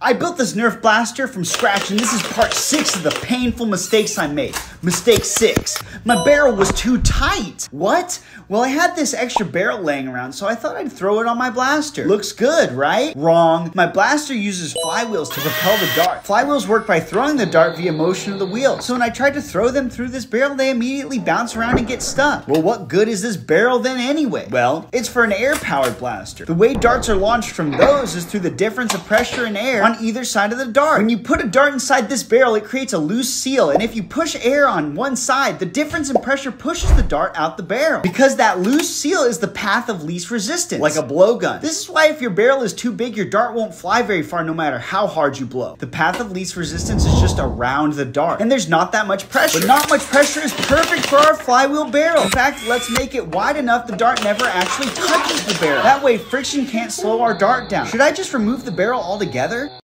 I built this Nerf blaster from scratch and this is part 6 of the painful mistakes I made. Mistake 6. My barrel was too tight. What? Well, I had this extra barrel laying around, so I thought I'd throw it on my blaster. Looks good, right? Wrong. My blaster uses flywheels to propel the dart. Flywheels work by throwing the dart via motion of the wheel. So when I tried to throw them through this barrel, they immediately bounce around and get stuck. Well, what good is this barrel then anyway? Well, it's for an air-powered blaster. The way darts are launched from those is through the difference of pressure and air on either side of the dart. When you put a dart inside this barrel, it creates a loose seal, and if you push air on one side, the difference in pressure pushes the dart out the barrel. Because that loose seal is the path of least resistance, like a blowgun. This is why if your barrel is too big, your dart won't fly very far no matter how hard you blow. The path of least resistance is just around the dart, and there's not that much pressure. But not much pressure is perfect for our flywheel barrel. In fact, let's make it wide enough the dart never actually touches the barrel. That way, friction can't slow our dart down. Should I just remove the barrel altogether?